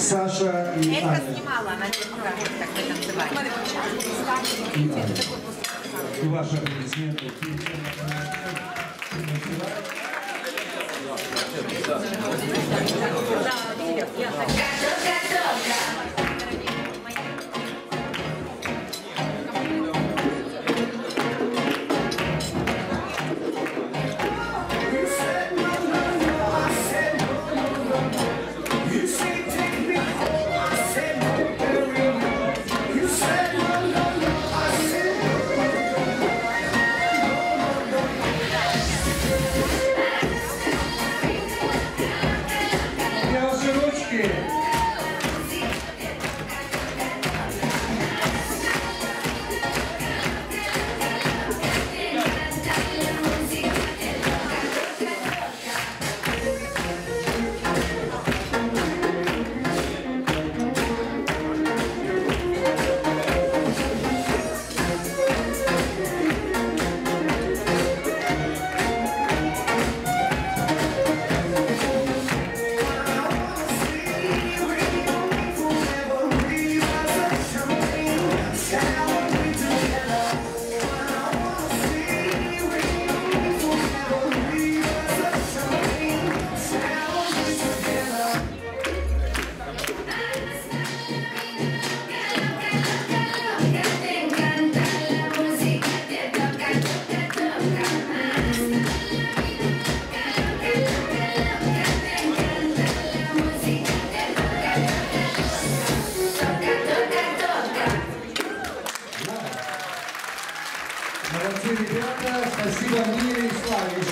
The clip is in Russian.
Саша и Аня. Элька снимала, она не знала, как Ваши аплодисменты. Да, я хочу. ребята. Спасибо Мире и Славе.